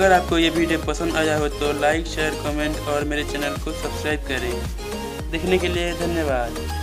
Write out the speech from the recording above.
अगर आपको ये वीडियो पसंद आया हो तो लाइक, शेयर, कमेंट और मेरे चैनल को सब्सक्राइब करें। देखने के लिए धन्यवाद।